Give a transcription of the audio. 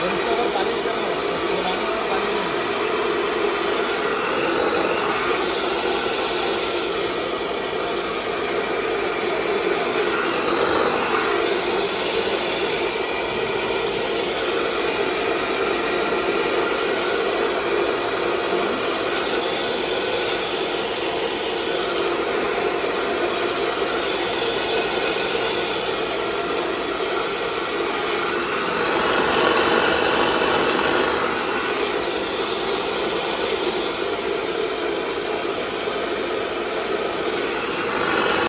Gracias.